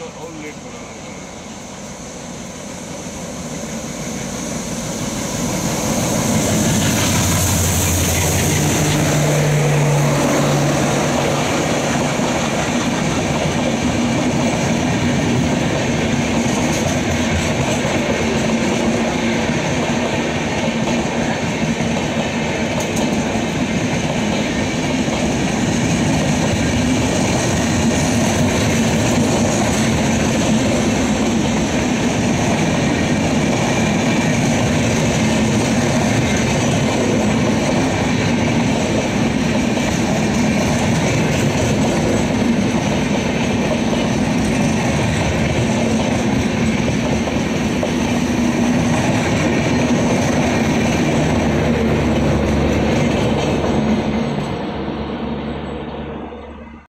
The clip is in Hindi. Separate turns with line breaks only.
और लेट बना